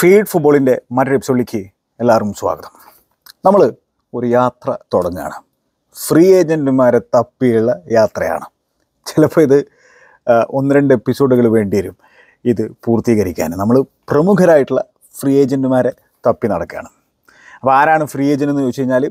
Feed ഫുട്ബോളിന്റെ മറ്റൊരു എപ്പിസോഡിലേക്ക് എല്ലാവർക്കും സ്വാഗതം. നമ്മൾ ഒരു യാത്ര തുടങ്ങുകയാണ് ഫ്രീ ഏജന്റുമാരെ തപ്പിയുള്ള യാത്രയാണ്. ചിലപ്പോൾ ഇത് ഒന്ന് രണ്ട് എപ്പിസോഡുകൾ വേണ്ടി വരും ഇത് പൂർത്തീകരിക്കാൻ. നമ്മൾ പ്രമുഖരായിട്ടുള്ള ഫ്രീ ഏജന്റുമാരെ തപ്പി നടക്കുകയാണ്. അപ്പോൾ ആരാണ് ഫ്രീ ഏജന്റ് എന്ന് ചോദിച്ചു കഴിഞ്ഞാൽ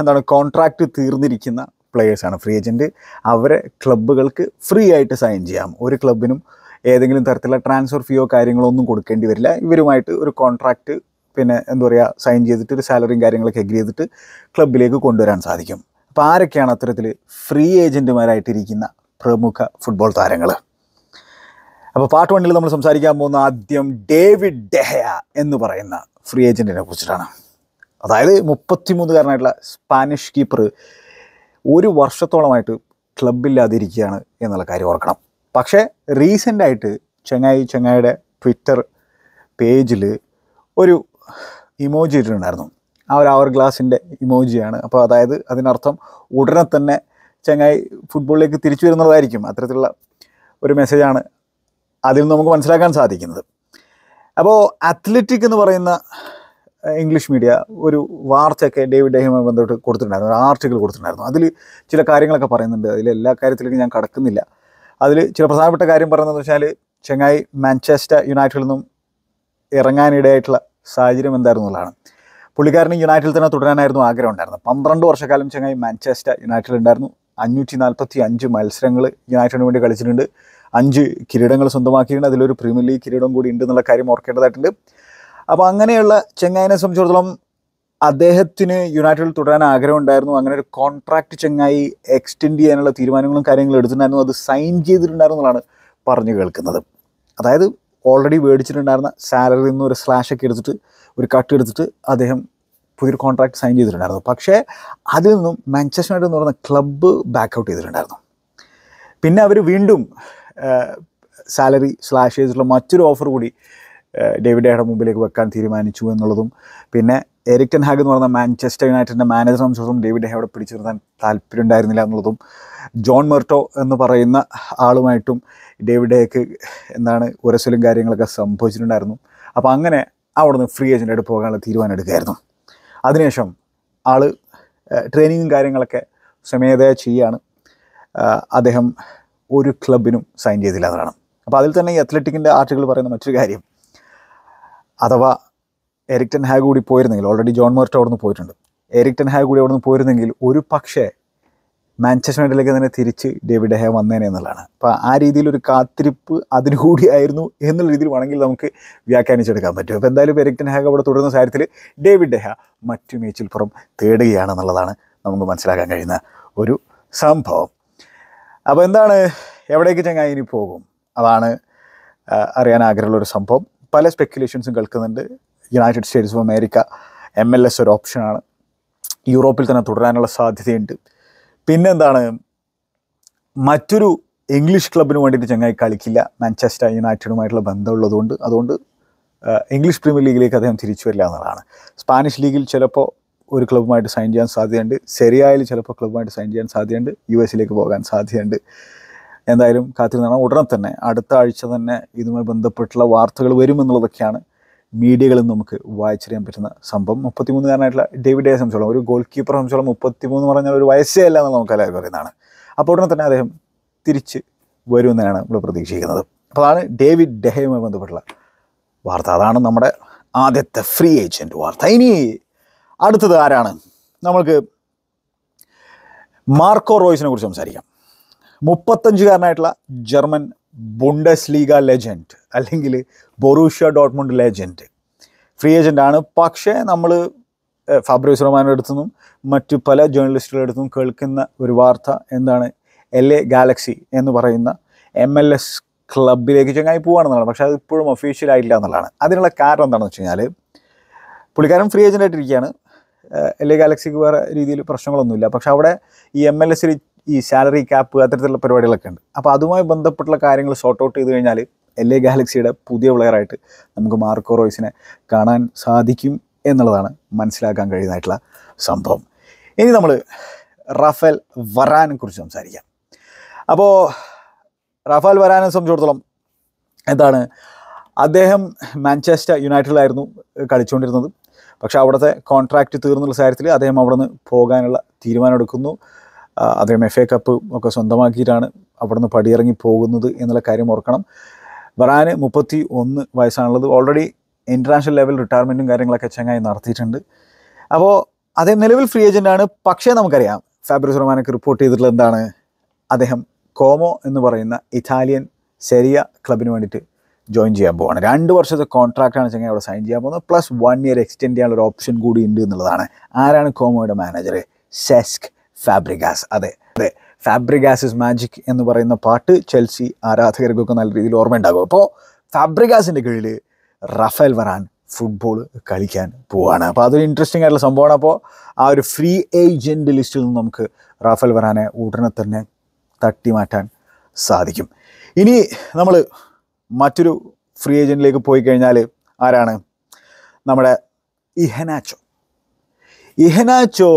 എന്താണ് കോൺട്രാക്റ്റ് തീർന്നിരിക്കുന്ന പ്ലെയേഴ്സാണ് ഫ്രീ ഏജന്റ് അവരെ ക്ലബ്ബുകൾക്ക് ഫ്രീ ആയിട്ട് സൈൻ ചെയ്യാം. ഒരു ക്ലബിനും ഏതെങ്കിലും തരത്തിലുള്ള ട്രാൻസ്ഫർ ഫീയോ കാര്യങ്ങളോ ഒന്നും കൊടുക്കേണ്ടി വരില്ല. ഇവരുമായിട്ട് ഒരു കോൺട്രാക്റ്റ് പിന്നെ എന്താ പറയുക സൈൻ ചെയ്തിട്ട് ഒരു സാലറിയും കാര്യങ്ങളൊക്കെ എഗ്രി ചെയ്തിട്ട് ക്ലബിലേക്ക് കൊണ്ടുവരാൻ സാധിക്കും. അപ്പോൾ ആരൊക്കെയാണ് അത്തരത്തിൽ ഫ്രീ ഏജന്റുമാരായിട്ടിരിക്കുന്ന പ്രമുഖ ഫുട്ബോൾ താരങ്ങൾ അപ്പോൾ പാർട്ട് വണ്ണിൽ നമ്മൾ സംസാരിക്കാൻ പോകുന്ന ആദ്യം ഡേവിഡ് ഡെഹയ എന്ന് പറയുന്ന ഫ്രീ ഏജന്റിനെ കുറിച്ചിട്ടാണ്. അതായത് മുപ്പത്തിമൂന്നുകാരനായിട്ടുള്ള സ്പാനിഷ് കീപ്പർ ഒരു വർഷത്തോളമായിട്ട് ക്ലബില്ലാതിരിക്കുകയാണ് എന്നുള്ള കാര്യം ഓർക്കണം. പക്ഷേ റീസെന്റായിട്ട് ചെങ്ങായി ചെങ്ങായിയുടെ ട്വിറ്റർ പേജിൽ ഒരു ഇമോജി ഇട്ടിട്ടുണ്ടായിരുന്നു. ആ ഒരു അവർ ഗ്ലാസിന്റെ ഇമോജിയാണ്. അപ്പോൾ അതായത് അതിനർത്ഥം ഉടനെ തന്നെ ചെങ്ങായി ഫുട്ബോളിലേക്ക് തിരിച്ചു വരുന്നതായിരിക്കും. അത്തരത്തിലുള്ള ഒരു മെസ്സേജാണ് അതിൽ നിന്ന് നമുക്ക് മനസ്സിലാക്കാൻ സാധിക്കുന്നത്. അപ്പോൾ അത്ലറ്റിക് എന്ന് പറയുന്ന ഇംഗ്ലീഷ് മീഡിയ ഒരു വാർത്തയൊക്കെ ഡേവിഡ് ഡേഹുമായി ബന്ധപ്പെട്ട് കൊടുത്തിട്ടുണ്ടായിരുന്നു. ഒരു ആർട്ടിക്കിൾ കൊടുത്തിട്ടുണ്ടായിരുന്നു. അതിൽ ചില കാര്യങ്ങളൊക്കെ പറയുന്നുണ്ട്. അതിൽ എല്ലാ കാര്യത്തിലേക്കും ഞാൻ കടക്കുന്നില്ല. അതിൽ ചില പ്രധാനപ്പെട്ട കാര്യം പറയുന്നതെന്ന് വെച്ചാൽ ചെങ്ങായി മാഞ്ചസ്റ്റർ യുണൈറ്റഡിൽ നിന്നും ഇറങ്ങാനിടയായിട്ടുള്ള സാഹചര്യം എന്തായിരുന്നു എന്നുള്ളതാണ്. പുള്ളിക്കാരന് യുണൈറ്റഡിൽ തന്നെ തുടരാനായിരുന്നു ആഗ്രഹം ഉണ്ടായിരുന്നത്. പന്ത്രണ്ട് വർഷക്കാലം ചെങ്ങായി മാഞ്ചസ്റ്റർ യുണൈറ്റഡിൽ ഉണ്ടായിരുന്നു. അഞ്ഞൂറ്റി നാൽപ്പത്തി അഞ്ച് മത്സരങ്ങൾ യുണൈറ്റഡിന് വേണ്ടി കളിച്ചിട്ടുണ്ട്. അഞ്ച് കിരീടങ്ങൾ സ്വന്തമാക്കിയിട്ടുണ്ട്. അതിലൊരു പ്രീമിയർ ലീഗ് കിരീടം കൂടി ഉണ്ട് എന്നുള്ള കാര്യം ഓർക്കേണ്ടതായിട്ടുണ്ട്. അപ്പോൾ അങ്ങനെയുള്ള ചെങ്ങായിനെ സംബന്ധിച്ചിടത്തോളം അദ്ദേഹത്തിന് യുണൈറ്റഡിൽ തുടരാൻ ആഗ്രഹം ഉണ്ടായിരുന്നു അങ്ങനെ ഒരു കോൺട്രാക്ട് ചെങ്ങായി എക്സ്റ്റെൻഡ് ചെയ്യാനുള്ള തീരുമാനങ്ങളും കാര്യങ്ങളും എടുത്തിട്ടുണ്ടായിരുന്നു. അത് സൈൻ ചെയ്തിട്ടുണ്ടായിരുന്നു എന്നാണ് പറഞ്ഞു കേൾക്കുന്നത്. അതായത് ഓൾറെഡി മേടിച്ചിട്ടുണ്ടായിരുന്ന സാലറിയിൽ നിന്ന് ഒരു സ്ലാഷ് ഒക്കെ എടുത്തിട്ട് ഒരു കട്ട് എടുത്തിട്ട് അദ്ദേഹം പുതിയൊരു കോൺട്രാക്ട് സൈൻ ചെയ്തിട്ടുണ്ടായിരുന്നു. പക്ഷേ അതിൽ നിന്നും മാഞ്ചസ്റ്റർ എന്ന് പറയുന്ന ക്ലബ്ബ് ബാക്ക് ഔട്ട് ചെയ്തിട്ടുണ്ടായിരുന്നു. പിന്നെ അവർ വീണ്ടും സാലറി സ്ലാഷ് ചെയ്തിട്ടുള്ള മറ്റൊരു ഓഫർ കൂടി ഡേവിഡ് ഡേയുടെ മുമ്പിലേക്ക് വെക്കാൻ തീരുമാനിച്ചു എന്നുള്ളതും പിന്നെ എറിക് ടെൻ ഹാഗ് എന്ന് പറഞ്ഞ മാഞ്ചസ്റ്റർ യുണൈറ്റഡിന്റെ മാനേജർ സംബന്ധിച്ചിടത്തോളം ഡേവിഡ് അവിടെ പിടിച്ചു നിർത്താൻ താല്പര്യം ഉണ്ടായിരുന്നില്ല എന്നുള്ളതും ജോൺ മെർട്ടോ എന്ന് പറയുന്ന ആളുമായിട്ടും ഡേവിഡ് ഹേക്ക് എന്താണ് ഉരസലും കാര്യങ്ങളൊക്കെ സംഭവിച്ചിട്ടുണ്ടായിരുന്നു. അപ്പോൾ അങ്ങനെ അവിടുന്ന് ഫ്രീ ഏജന്റായിട്ട് പോകാനുള്ള തീരുമാനം എടുക്കുകയായിരുന്നു. അതിനുശേഷം ആൾ ട്രെയിനിങ്ങും കാര്യങ്ങളൊക്കെ സ്വമേധയാ ചെയ്യാണ്. അദ്ദേഹം ഒരു ക്ലബിനും സൈൻ ചെയ്തില്ല എന്നതാണ്. അപ്പോൾ അതിൽ തന്നെ ഈ അത്ലറ്റിക്കിന്റെ ആർട്ടിക്കിൾ പറയുന്ന മറ്റൊരു കാര്യം. അഥവാ എറിക് ടെൻ ഹാഗ് കൂടി പോയിരുന്നെങ്കിൽ ഓൾറെഡി ജോൺ മോർട്ട് നിന്ന് പോയിട്ടുണ്ട്. എറിക് ടെൻ ഹാഗ് കൂടി അവിടെ നിന്ന് പോയിരുന്നെങ്കിൽ ഒരു പക്ഷേ മാഞ്ചസ്റ്റർ തന്നെ തിരിച്ച് ഡേവിഡ് ഹെ വന്നേനെ എന്നുള്ളതാണ്. അപ്പോൾ ആ രീതിയിലൊരു കാത്തിരിപ്പ് അതിനുകൂടിയായിരുന്നു എന്നുള്ള രീതിയിൽ വേണമെങ്കിൽ നമുക്ക് വ്യാഖ്യാനിച്ചെടുക്കാൻ പറ്റും. അപ്പോൾ എന്തായാലും എറിക് ഹാഗ് അവിടെ തുടരുന്ന കാര്യത്തിൽ ഡേവിഡ് ഡെഹ മറ്റു മേച്ചിൽപ്പുറം തേടുകയാണെന്നുള്ളതാണ് നമുക്ക് മനസ്സിലാക്കാൻ കഴിയുന്ന ഒരു സംഭവം. അപ്പോൾ എന്താണ്? എവിടേക്ക് ചങ്ങായി ഇനി പോകും? അതാണ് അറിയാൻ ആഗ്രഹമുള്ള ഒരു സംഭവം. പല സ്പെക്കുലേഷൻസും കേൾക്കുന്നുണ്ട്. United States of America M L S ഒരു ഓപ്ഷനാണ് യൂറോപ്പിൽ തന്നെ തുടരാനുള്ള സാധ്യതയുണ്ട്. പിന്നെന്താണ്? മറ്റൊരു ഇംഗ്ലീഷ് ക്ലബിന് വേണ്ടിയിട്ട് ചങ്ങായി കളിക്കില്ല. മാഞ്ചസ്റ്റർ യുണൈറ്റഡുമായിട്ടുള്ള ബന്ധമുള്ളതുകൊണ്ട്. അതുകൊണ്ട് ഇംഗ്ലീഷ് പ്രീമിയർ ലീഗിലേക്ക് അദ്ദേഹം തിരിച്ചു വരില്ല എന്നുള്ളതാണ്. സ്പാനിഷ് ലീഗിൽ ചിലപ്പോൾ ഒരു ക്ലബ്ബുമായിട്ട് സൈൻ ചെയ്യാൻ സാധ്യതയുണ്ട്. സെറിയായിൽ ചിലപ്പോൾ ക്ലബ്ബുമായിട്ട് സൈൻ ചെയ്യാൻ സാധ്യതയുണ്ട്. യു എസിലേക്ക് പോകാൻ സാധ്യതയുണ്ട്. എന്തായാലും കാത്തിരുന്നാണ് ഉടനെ തന്നെ അടുത്ത ആഴ്ച തന്നെ ഇതുമായി ബന്ധപ്പെട്ടുള്ള വാർത്തകൾ വരുമെന്നുള്ളതൊക്കെയാണ് മീഡിയകളിൽ നിന്ന് നമുക്ക് വായിച്ചറിയാൻ പറ്റുന്ന സംഭവം. മുപ്പത്തിമൂന്നുകാരനായിട്ടുള്ള ഡേവിഡ് സംബന്ധിച്ചോളം ഒരു ഗോൾ കീപ്പർ സംബന്ധിച്ചോളം മുപ്പത്തിമൂന്ന് പറഞ്ഞാൽ ഒരു വയസ്സേ അല്ല എന്ന് നമുക്ക് എല്ലാവരും അറിയുന്നതാണ്. അപ്പോൾ ഉടനെ തന്നെ അദ്ദേഹം തിരിച്ച് വരുമെന്നാണ് നമ്മൾ പ്രതീക്ഷിക്കുന്നത്. അപ്പോൾ അതാണ് ഡേവിഡ് ഡെഹയുമായി ബന്ധപ്പെട്ടുള്ള വാർത്ത. അതാണ് നമ്മുടെ ആദ്യത്തെ ഫ്രീ ഏജന്റ് വാർത്ത. ഇനി അടുത്തത് ആരാണ്? നമ്മൾക്ക് മാർക്കോ റോയ്സിനെ കുറിച്ച് സംസാരിക്കാം. മുപ്പത്തഞ്ചുകാരനായിട്ടുള്ള ജർമ്മൻ ബുണ്ടസ് ലീഗ ലെജൻഡ് അല്ലെങ്കിൽ Borussia Dortmund legend free agent ആണ്. പക്ഷേ നമ്മൾ ഫാബ്രീസ് അടുത്തു നിന്നും മറ്റു പല ജേർണലിസ്റ്റുകളുടെ അടുത്തും കേൾക്കുന്ന ഒരു വാർത്ത എന്താണ്? എൽ എ ഗാലക്സി എന്ന് പറയുന്ന എം എൽ എസ് ക്ലബിലേക്ക് ചങ്ങായി പോവുകയാണെന്നുള്ളതാണ് പക്ഷേ അത് ഇപ്പോഴും ഒഫീഷ്യൽ ആയിട്ടില്ല എന്നുള്ളതാണ്. അതിനുള്ള കാരണം എന്താണെന്ന് വെച്ച് കഴിഞ്ഞാൽ പുള്ളിക്കാരൻ ഫ്രീ ഏജന്റ് ആയിട്ടിരിക്കുകയാണ്. എൽ എ ഗാലക്സിക്ക് വേറെ രീതിയിൽ പ്രശ്നങ്ങളൊന്നുമില്ല. പക്ഷേ അവിടെ ഈ എം എൽ എസിൽ ഈ സാലറി ക്യാപ്പ് അത്തരത്തിലുള്ള പരിപാടികളൊക്കെ ഉണ്ട്. അപ്പോൾ അതുമായി ബന്ധപ്പെട്ടുള്ള കാര്യങ്ങൾ ഷോർട്ട് ഔട്ട് ചെയ്ത് കഴിഞ്ഞാൽ എൽ എ ഗാലക്സിയുടെ പുതിയ പ്ലെയറായിട്ട് നമുക്ക് മാർക്കോ റോയ്സിനെ കാണാൻ സാധിക്കും എന്നുള്ളതാണ് മനസ്സിലാക്കാൻ കഴിയുന്നതായിട്ടുള്ള സംഭവം. ഇനി നമ്മൾ റഫേൽ വറാനെ കുറിച്ച് സംസാരിക്കാം. അപ്പോൾ റഫാൽ വരാനെ സംബന്ധിച്ചിടത്തോളം എന്താണ്? അദ്ദേഹം മാഞ്ചസ്റ്റർ യുണൈറ്റഡിലായിരുന്നു കളിച്ചുകൊണ്ടിരുന്നത്. പക്ഷേ അവിടുത്തെ കോൺട്രാക്റ്റ് തീർന്നുള്ള സാഹചര്യത്തിൽ അദ്ദേഹം അവിടെ നിന്ന് പോകാനുള്ള തീരുമാനമെടുക്കുന്നു. അദ്ദേഹം എഫ് എ കപ്പ് ഒക്കെ സ്വന്തമാക്കിയിട്ടാണ് അവിടെ നിന്ന് പടിയിറങ്ങി പോകുന്നത് എന്നുള്ള കാര്യം ഓർക്കണം. വറാന് മുപ്പത്തി ഒന്ന് വയസ്സാണുള്ളത് ഓൾറെഡി ഇന്റർനാഷണൽ ലെവൽ റിട്ടയർമെന്റും കാര്യങ്ങളൊക്കെ ചങ്ങായി നടത്തിയിട്ടുണ്ട്. അപ്പോൾ അദ്ദേഹം നിലവിൽ ഫ്രീ ഏജന്റ് ആണ്. പക്ഷേ നമുക്കറിയാം ഫാബ്രിസ് റൊമാനൊക്കെ റിപ്പോർട്ട് ചെയ്തിട്ടുള്ള എന്താണ്? അദ്ദേഹം കോമോ എന്ന് പറയുന്ന ഇറ്റാലിയൻ സെരിയ ക്ലബിന് വേണ്ടിയിട്ട് ജോയിൻ ചെയ്യാൻ പോവാണ്. രണ്ട് വർഷത്തെ കോൺട്രാക്റ്റാണ് ചങ്ങായി അവിടെ സൈൻ ചെയ്യാൻ പോകുന്നത്. പ്ലസ് വൺ ഇയർ എക്സ്റ്റെൻഡ് ചെയ്യാനുള്ള ഒരു ഓപ്ഷൻ കൂടി ഉണ്ട് എന്നുള്ളതാണ്. ആരാണ് കോമോയുടെ മാനേജർ സെസ്ക് ഫാബ്രിഗാസ്. അതെ അതെ. ഫാബ്രിഗാസ് ഇസ് മാജിക് എന്ന് പറയുന്ന പാട്ട് ചെൽസി ആരാധകർക്കൊക്കെ നല്ല രീതിയിൽ ഓർമ്മയുണ്ടാകും. അപ്പോൾ ഫാബ്രിഗാസിന്റെ കീഴിൽ റഫേൽ വറാൻ ഫുട്ബോൾ കളിക്കാൻ പോവാണ്. അപ്പോൾ അതൊരു ഇൻട്രസ്റ്റിംഗ് ആയിട്ടുള്ള സംഭവമാണ്. അപ്പോൾ ആ ഒരു ഫ്രീ ഏജന്റ് ലിസ്റ്റിൽ നിന്ന് നമുക്ക് റാഫേൽ വറാനെ ഉടനെ തന്നെ തട്ടി മാറ്റാൻ സാധിക്കും. ഇനി നമ്മൾ മറ്റൊരു ഫ്രീ ഏജന്റിലേക്ക് പോയി കഴിഞ്ഞാൽ ആരാണ്? നമ്മുടെ ഇഹനാച്ചോ. ഇഹനാച്ചോ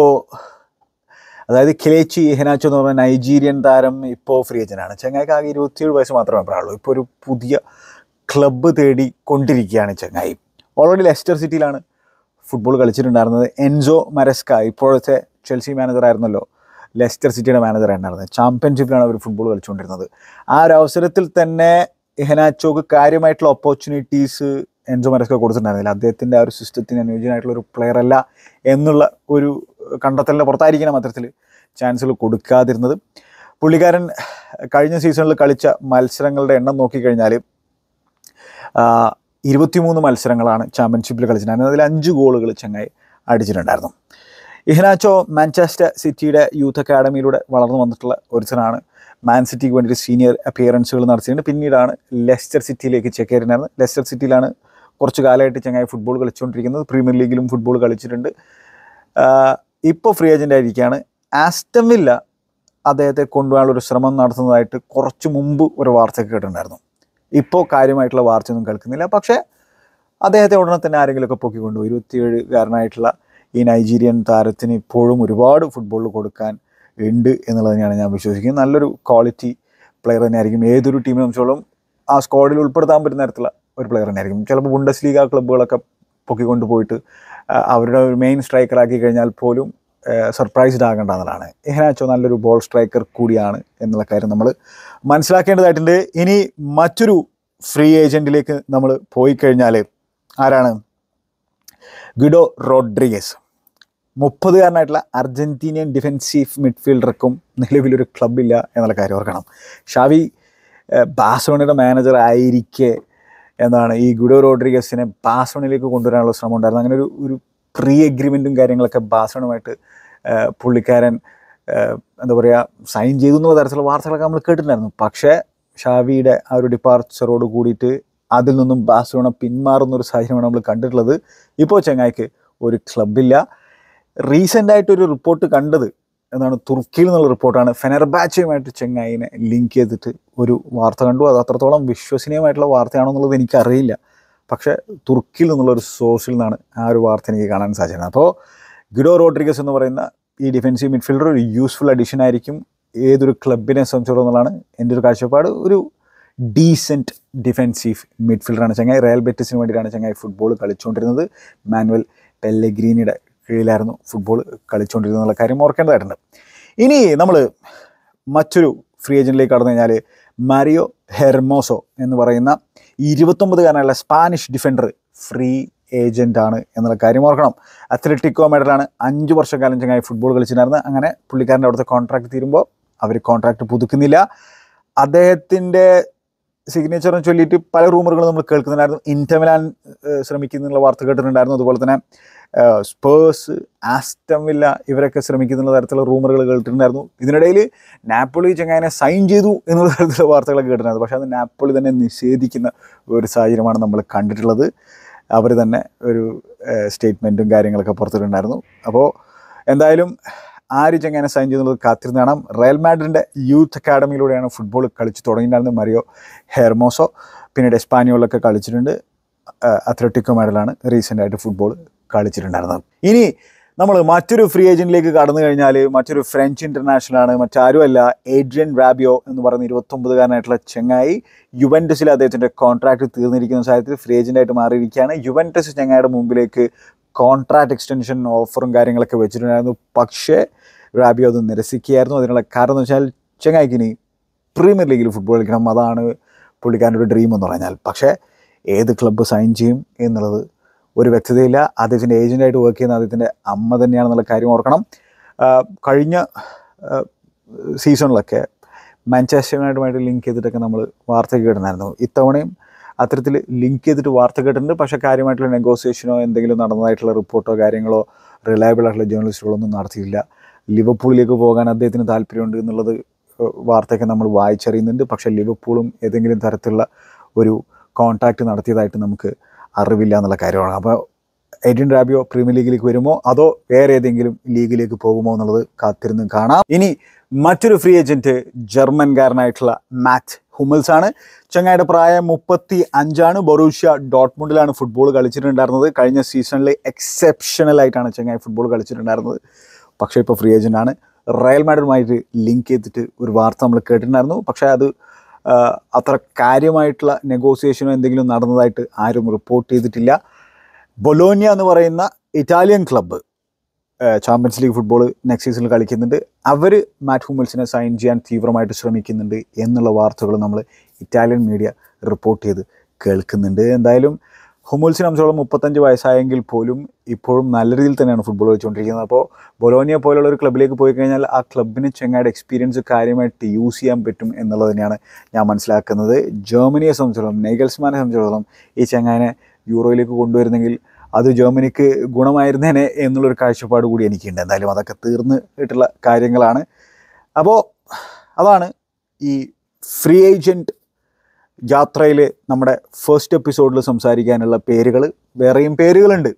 അതായത് കിലേച്ചി ഇഹനാച്ചോ എന്ന് പറഞ്ഞ നൈജീരിയൻ താരം ഇപ്പോൾ ഫ്രീ ഏജന്റാണ് ചങ്ങായിക്ക് ആകെ ഇരുപത്തിയേഴ് വയസ്സ് മാത്രമേ പറയാനുള്ളൂ ഇപ്പോൾ ഒരു പുതിയ ക്ലബ്ബ് തേടി കൊണ്ടിരിക്കുകയാണ് ചങ്ങായി. ഓൾറെഡി ലെസ്റ്റർ സിറ്റിയിലാണ് ഫുട്ബോൾ കളിച്ചിട്ടുണ്ടായിരുന്നത്. എൻസോ മരസ്ക ഇപ്പോഴത്തെ ചെൽസി മാനേജർ ആയിരുന്നല്ലോ. ലെസ്റ്റർ സിറ്റിയുടെ മാനേജർ ഉണ്ടായിരുന്നത് ചാമ്പ്യൻഷിപ്പിലാണ് അവർ ഫുട്ബോൾ കളിച്ചുകൊണ്ടിരുന്നത്. ആ ഒരു അവസരത്തിൽ തന്നെ ഇഹനാച്ചോക്ക് കാര്യമായിട്ടുള്ള ഓപ്പർച്യൂണിറ്റീസ് എൻസോ മരസ്ക കൊടുത്തിട്ടുണ്ടായിരുന്നില്ല. അദ്ദേഹത്തിന്റെ ആ ഒരു സിസ്റ്റത്തിന് അനുയോജ്യനായിട്ടുള്ള ഒരു പ്ലെയർ അല്ല എന്നുള്ള ഒരു കണ്ടെത്തലിന്റെ പുറത്തായിരിക്കണം അത്തരത്തിൽ ചാൻസുകൾ കൊടുക്കാതിരുന്നത്. പുള്ളിക്കാരൻ കഴിഞ്ഞ സീസണിൽ കളിച്ച മത്സരങ്ങളുടെ എണ്ണം നോക്കിക്കഴിഞ്ഞാൽ ഇരുപത്തിമൂന്ന് മത്സരങ്ങളാണ് ചാമ്പ്യൻഷിപ്പിൽ കളിച്ചിട്ടുണ്ടായിരുന്നത്. അതിൽ അഞ്ച് ഗോളുകൾ ചങ്ങായി അടിച്ചിട്ടുണ്ടായിരുന്നു. ഇഹ്നാച്ചോ മാഞ്ചസ്റ്റർ സിറ്റിയുടെ യൂത്ത് അക്കാഡമിയിലൂടെ വളർന്നു വന്നിട്ടുള്ള ഒരുത്തനാണ് മാൻ സിറ്റിക്ക് വേണ്ടിയിട്ട് സീനിയർ അപ്പിയറൻസുകൾ നടത്തിയിട്ടുണ്ട്. പിന്നീടാണ് ലെസ്റ്റർ സിറ്റിയിലേക്ക് ചെക്കേറിനായിരുന്നത് ലെസ്റ്റർ സിറ്റിയിലാണ് കുറച്ച് കാലമായിട്ട് ചങ്ങായി ഫുട്ബോൾ കളിച്ചുകൊണ്ടിരിക്കുന്നത്. പ്രീമിയർ ലീഗിലും ഫുട്ബോൾ കളിച്ചിട്ടുണ്ട്. ഇപ്പോൾ ഫ്രീ ഏജന്റ് ആയിരിക്കുകയാണ് ആസ്റ്റമില്ല അദ്ദേഹത്തെ കൊണ്ടുപോകാനുള്ള ഒരു ശ്രമം നടത്തുന്നതായിട്ട് കുറച്ച് മുമ്പ് ഒരു വാർത്തയൊക്കെ കേട്ടിട്ടുണ്ടായിരുന്നു. ഇപ്പോൾ കാര്യമായിട്ടുള്ള വാർത്തയൊന്നും കേൾക്കുന്നില്ല. പക്ഷേ അദ്ദേഹത്തെ ഉടനെ തന്നെ ആരെങ്കിലുമൊക്കെ പൊക്കിക്കൊണ്ടു ഇരുപത്തിയേഴുകാരനായിട്ടുള്ള ഈ നൈജീരിയൻ താരത്തിന് ഇപ്പോഴും ഒരുപാട് ഫുട്ബോൾ കൊടുക്കാൻ ഉണ്ട് എന്നുള്ളത് തന്നെയാണ് ഞാൻ വിശ്വസിക്കുന്നത്. നല്ലൊരു ക്വാളിറ്റി പ്ലെയർ തന്നെയായിരിക്കും. ഏതൊരു ടീമിനെ സംബന്ധിച്ചോളം ആ സ്ക്വാഡിൽ ഉൾപ്പെടുത്താൻ പറ്റുന്ന തരത്തിലുള്ള ഒരു പ്ലെയർ തന്നെയായിരിക്കും. ചിലപ്പോൾ ബുണ്ടസ് ലീഗ ക്ലബ്ബുകളൊക്കെ പൊക്കിക്കൊണ്ട് പോയിട്ട് അവരുടെ മെയിൻ സ്ട്രൈക്കറാക്കി കഴിഞ്ഞാൽ പോലും സർപ്രൈസ്ഡ് ആകേണ്ട എന്നുള്ളതാണ്. ഇഹനാച്ചോ നല്ലൊരു ബോൾ സ്ട്രൈക്കർ കൂടിയാണ് എന്നുള്ള കാര്യം നമ്മൾ മനസ്സിലാക്കേണ്ടതായിട്ടുണ്ട്. ഇനി മറ്റൊരു ഫ്രീ ഏജന്റിലേക്ക് നമ്മൾ പോയി കഴിഞ്ഞാൽ ആരാണ്? Guido Rodriguez. മുപ്പതുകാരനായിട്ടുള്ള അർജന്റീനിയൻ ഡിഫെൻസീവ് മിഡ്ഫീൽഡർക്കും നിലവിലൊരു ക്ലബില്ല എന്നുള്ള കാര്യം ഓർക്കണം. ഷാവി ബാസോണിയുടെ മാനേജർ ആയിരിക്കെ എന്താണ് ഈ ഗുഡോ റോഡ്രിഗസിനെ ബാസണിലേക്ക് കൊണ്ടുവരാനുള്ള ശ്രമം ഉണ്ടായിരുന്നു അങ്ങനെ ഒരു ഒരു പ്രീ എഗ്രിമെന്റും കാര്യങ്ങളൊക്കെ ബാസണുമായിട്ട് പുള്ളിക്കാരൻ എന്താ പറയുക സൈൻ ചെയ്തു എന്നുള്ള തരത്തിലുള്ള വാർത്തകളൊക്കെ നമ്മൾ കേട്ടിട്ടുണ്ടായിരുന്നു. പക്ഷേ ഷാവിയുടെ ആ ഒരു ഡിപ്പാർച്ചറോട് കൂടിയിട്ട് അതിൽ നിന്നും ബാഴ്സലോണ പിന്മാറുന്ന ഒരു സാഹചര്യമാണ് നമ്മൾ കണ്ടിട്ടുള്ളത്. ഇപ്പോൾ ചെങ്ങായിക്ക് ഒരു ക്ലബില്ല റീസെന്റായിട്ടൊരു റിപ്പോർട്ട് കണ്ടത് എന്നാണ് തുർക്കിയിൽ നിന്നുള്ള റിപ്പോർട്ടാണ്. ഫെനർബാച്ചയുമായിട്ട് ചെങ്ങായിനെ ലിങ്ക് ചെയ്തിട്ട് ഒരു വാർത്ത കണ്ടു. അത് അത്രത്തോളം വിശ്വസനീയമായിട്ടുള്ള വാർത്തയാണോ എന്നുള്ളത് എനിക്കറിയില്ല. പക്ഷേ തുർക്കിയിൽ നിന്നുള്ള ഒരു സോഴ്സിൽ നിന്നാണ് ആ ഒരു വാർത്ത എനിക്ക് കാണാൻ സാധിച്ചത്. അപ്പോൾ ഗിഡോ റോഡ്രിഗസ് എന്ന് പറയുന്ന ഈ ഡിഫൻസീവ് മിഡ്ഫീൽഡർ ഒരു യൂസ്ഫുൾ അഡീഷൻ ആയിരിക്കും ഏതൊരു ക്ലബിനെ സംബന്ധിച്ചിടത്തോളം എന്നുള്ളതാണ് എന്റെ ഒരു കാഴ്ചപ്പാട്. ഒരു ഡീസന്റ് ഡിഫെൻസീവ് മിഡ്ഫീൽഡറാണ് ചങ്ങായി. റയൽ ബെറ്റിസിന് വേണ്ടിയിട്ടാണ് ചങ്ങായി ഫുട്ബോൾ കളിച്ചുകൊണ്ടിരുന്നത്. മാനുവൽ പെല്ലെഗ്രീനിയുടെ കീഴിലായിരുന്നു ഫുട്ബോൾ കളിച്ചുകൊണ്ടിരുന്നുള്ള കാര്യം ഓർക്കേണ്ടതായിട്ടുണ്ട്. ഇനി നമ്മൾ മറ്റൊരു ഫ്രീ ഏജന്റിലേക്ക് കടന്നു കഴിഞ്ഞാൽ മാരിയോ ഹെർമോസോ എന്ന് പറയുന്ന ഇരുപത്തൊമ്പതുകാരനുള്ള സ്പാനിഷ് ഡിഫൻഡർ ഫ്രീ ഏജന്റാണ് എന്നുള്ള കാര്യം ഓർക്കണം. അത്ലറ്റിക്കോ മെഡലാണ് അഞ്ച് വർഷക്കാലം ചങ്ങായി ഫുട്ബോൾ കളിച്ചിട്ടുണ്ടായിരുന്നത്. അങ്ങനെ പുള്ളിക്കാരന്റെ അവിടുത്തെ കോൺട്രാക്ട് തീരുമ്പോൾ അവർ കോൺട്രാക്ട് പുതുക്കുന്നില്ല. അദ്ദേഹത്തിന്റെ സിഗ്നേച്ചറിനെ ചൊല്ലിയിട്ട് പല റൂമറുകളും നമ്മൾ കേൾക്കുന്നുണ്ടായിരുന്നു. ഇന്റമിലാൻ ശ്രമിക്കുന്നുള്ള വാർത്ത കേട്ടിട്ടുണ്ടായിരുന്നു. അതുപോലെ തന്നെ സ്പേഴ്സ് ആസ്റ്റം വില്ല ഇവരൊക്കെ ശ്രമിക്കുന്ന തരത്തിലുള്ള റൂമറുകൾ കേട്ടിട്ടുണ്ടായിരുന്നു. ഇതിനിടയിൽ നാപ്പോളി ചങ്ങാനെ സൈൻ ചെയ്തു എന്നുള്ള തരത്തിലുള്ള വാർത്തകളൊക്കെ കേട്ടിട്ടുണ്ടായിരുന്നു. പക്ഷേ അത് നാപ്പോളി തന്നെ നിഷേധിക്കുന്ന ഒരു സാഹചര്യമാണ് നമ്മൾ കണ്ടിട്ടുള്ളത്. അവർ തന്നെ ഒരു സ്റ്റേറ്റ്മെന്റും കാര്യങ്ങളൊക്കെ പുറത്തിട്ടുണ്ടായിരുന്നു. അപ്പോൾ എന്തായാലും ആര് ചെങ്ങനെ സൈൻ ചെയ്യുന്നത് കാത്തിരുന്ന് കാണാം. റയൽ മാഡ്രിന്റെ യൂത്ത് അക്കാഡമിയിലൂടെയാണ് ഫുട്ബോൾ കളിച്ച് തുടങ്ങിയിട്ടുണ്ടായിരുന്നത് മറിയോ ഹെർമോസോ. പിന്നീട് എസ്പാനിയോളിലൊക്കെ കളിച്ചിട്ടുണ്ട്. അത്ലറ്റിക്കോ മെഡലാണ് റീസെന്റായിട്ട് ഫുട്ബോൾ കളിച്ചിട്ടുണ്ടായിരുന്നത് ഇനി നമ്മൾ മറ്റൊരു ഫ്രീ ഏജന്റിലേക്ക് കടന്നു കഴിഞ്ഞാൽ മറ്റൊരു ഫ്രഞ്ച് ഇന്റർനാഷണൽ ആണ്. മറ്റാരുമല്ല ഏഡ്രിയൻ റാബിയോ എന്ന് പറയുന്ന ഇരുപത്തൊമ്പതുകാരനായിട്ടുള്ള ചെങ്ങായി യുവന്റസിൽ അദ്ദേഹത്തിന്റെ കോൺട്രാക്ട് തീർന്നിരിക്കുന്ന സാഹചര്യത്തിൽ ഫ്രീ ഏജന്റായിട്ട് മാറിയിരിക്കുകയാണ്. യുവന്റസ് ചെങ്ങായിയുടെ മുമ്പിലേക്ക് കോൺട്രാക്ട് എക്സ്റ്റൻഷൻ ഓഫറും കാര്യങ്ങളൊക്കെ വെച്ചിട്ടുണ്ടായിരുന്നു. പക്ഷേ റാബിയോ അത് നിരസിക്കുകയായിരുന്നു. അതിനുള്ള കാരണം എന്ന് വെച്ചാൽ ചെങ്ങായിക്കിനി പ്രീമിയർ ലീഗിൽ ഫുട്ബോൾ കളിക്കണം. അതാണ് പുള്ളിക്കാരന്റെ ഒരു ഡ്രീം എന്ന് പറഞ്ഞാൽ. പക്ഷേ ഏത് ക്ലബ്ബ് സൈൻ ചെയ്യും എന്നുള്ളത് ഒരു വ്യക്തതയില്ല. അദ്ദേഹത്തിന്റെ ഏജന്റായിട്ട് വർക്ക് ചെയ്യുന്ന അദ്ദേഹത്തിന്റെ അമ്മ തന്നെയാണെന്നുള്ള കാര്യം ഓർക്കണം. കഴിഞ്ഞ സീസണിലൊക്കെ യുണൈറ്റുമായിട്ട് ലിങ്ക് ചെയ്തിട്ടൊക്കെ നമ്മൾ വാർത്ത കേട്ടിട്ടുണ്ടായിരുന്നു. ഇത്തവണയും അത്തരത്തിൽ ലിങ്ക് ചെയ്തിട്ട് വാർത്ത കേട്ടിട്ടുണ്ട്. പക്ഷേ കാര്യമായിട്ടുള്ള നെഗോസിയേഷനോ എന്തെങ്കിലും നടന്നതായിട്ടുള്ള റിപ്പോർട്ടോ കാര്യങ്ങളോ റിലയബിൾ ആയിട്ടുള്ള ജേർണലിസ്റ്റുകളൊന്നും നടത്തിയില്ല ലിവർപൂളിലേക്ക് പോകാൻ അദ്ദേഹത്തിന് താല്പര്യമുണ്ട് എന്നുള്ളത് വാർത്തയൊക്കെ നമ്മൾ വായിച്ചറിയുന്നുണ്ട്. പക്ഷേ ലിവർപൂളും ഏതെങ്കിലും തരത്തിലുള്ള ഒരു കോൺടാക്റ്റ് നടത്തിയതായിട്ട് നമുക്ക് അറിവില്ല എന്നുള്ള കാര്യമാണ്. അപ്പോൾ എഡിൻ റാബിയോ പ്രീമിയർ ലീഗിലേക്ക് വരുമോ? അതോ വേറെ ഏതെങ്കിലും ലീഗിലേക്ക് പോകുമോ എന്നുള്ളത് കാത്തിരുന്ന് കാണാം. ഇനി മറ്റൊരു ഫ്രീ ഏജന്റ് ജർമ്മൻകാരനായിട്ടുള്ള മാറ്റ് ഹുമൽസ് ആണ് ചങ്ങായുടെ പ്രായം മുപ്പത്തി അഞ്ചാണ് ബൊറൂഷ്യ ഡോട്ട്മുണ്ടിലാണ് ഫുട്ബോൾ കളിച്ചിട്ടുണ്ടായിരുന്നത്. കഴിഞ്ഞ സീസണിൽ എക്സെപ്ഷണൽ ആയിട്ടാണ് ചങ്ങായി ഫുട്ബോൾ കളിച്ചിട്ടുണ്ടായിരുന്നത്. പക്ഷേ ഇപ്പോൾ ഫ്രീ ഏജന്റ് ആണ്. റയൽ മാഡ്രിഡുമായിട്ട് ലിങ്ക് ചെയ്തിട്ട് ഒരു വാർത്ത നമ്മൾ കേട്ടിട്ടുണ്ടായിരുന്നു. പക്ഷേ അത് അത്ര കാര്യമായിട്ടുള്ള നെഗോസിയേഷനോ എന്തെങ്കിലും നടന്നതായിട്ട് ആരും റിപ്പോർട്ട് ചെയ്തിട്ടില്ല. ബൊലോനിയ എന്ന് പറയുന്ന Italian club Champions League football next സീസണിൽ കളിക്കുന്നുണ്ട്. അവർ മാറ്റ് ഹൂമൽസിനെ സൈൻ ചെയ്യാൻ തീവ്രമായിട്ട് ശ്രമിക്കുന്നുണ്ട് എന്നുള്ള വാർത്തകൾ നമ്മൾ ഇറ്റാലിയൻ മീഡിയ റിപ്പോർട്ട് ചെയ്ത് കേൾക്കുന്നുണ്ട്. എന്തായാലും ഹുമൽസിനെ സംബന്ധിച്ചോളം മുപ്പത്തഞ്ച് വയസ്സായെങ്കിൽ പോലും ഇപ്പോഴും നല്ല രീതിയിൽ തന്നെയാണ് ഫുട്ബോൾ കളിച്ചുകൊണ്ടിരിക്കുന്നത്. അപ്പോൾ ബൊലോനിയ പോലുള്ള ഒരു ക്ലബിലേക്ക് പോയി കഴിഞ്ഞാൽ ആ ക്ലബിന് ചെങ്ങായുടെ എക്സ്പീരിയൻസ് കാര്യമായിട്ട് യൂസ് ചെയ്യാൻ പറ്റും എന്നുള്ളത് തന്നെയാണ് ഞാൻ മനസ്സിലാക്കുന്നത്. ജർമ്മനിയെ സംബന്ധിച്ചോളം നെഗൽസ്മാനെ സംബന്ധിച്ചോളം ഈ ചെങ്ങാനെ യൂറോയിലേക്ക് കൊണ്ടുവരുന്നെങ്കിൽ അത് ജർമ്മനിക്ക് ഗുണമായിരുന്നേനെ എന്നുള്ളൊരു കാഴ്ചപ്പാട് കൂടി എനിക്കുണ്ട്. എന്തായാലും അതൊക്കെ തീർന്നിട്ടുള്ള കാര്യങ്ങളാണ്. അപ്പോൾ അതാണ് ഈ ഫ്രീ ഏജന്റ് യാത്രയിൽ നമ്മുടെ ഫസ്റ്റ് എപ്പിസോഡിൽ സംസാരിക്കാനുള്ള പേരുകൾ വേറെയും പേരുകളുണ്ട്.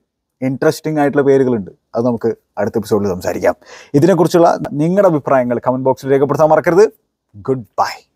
ഇൻട്രസ്റ്റിംഗ് ആയിട്ടുള്ള പേരുകളുണ്ട്. അത് നമുക്ക് അടുത്ത എപ്പിസോഡിൽ സംസാരിക്കാം. ഇതിനെക്കുറിച്ചുള്ള നിങ്ങളുടെ അഭിപ്രായങ്ങൾ കമന്റ് ബോക്സിൽ രേഖപ്പെടുത്താൻ മറക്കരുത്. Good bye